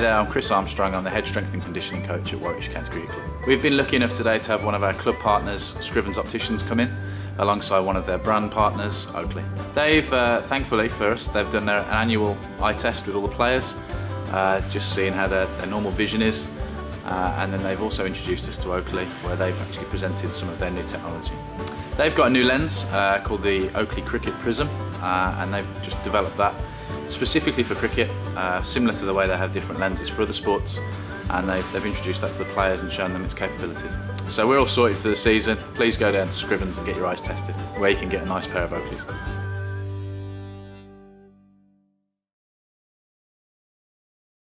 there, I'm Chris Armstrong. I'm the head strength and conditioning coach at Warwickshire Cricket Club. We've been lucky enough today to have one of our club partners, Scrivens Opticians, come in alongside one of their brand partners, Oakley. They've, uh, thankfully for us, they've done their annual eye test with all the players, uh, just seeing how their, their normal vision is. Uh, and then they've also introduced us to Oakley, where they've actually presented some of their new technology. They've got a new lens uh, called the Oakley Cricket Prizm, uh, and they've just developed that specifically for cricket, uh, similar to the way they have different lenses for other sports, and they've, they've introduced that to the players and shown them its capabilities. So we're all sorted for the season. Please go down to Scrivens and get your eyes tested, where you can get a nice pair of Oakleys.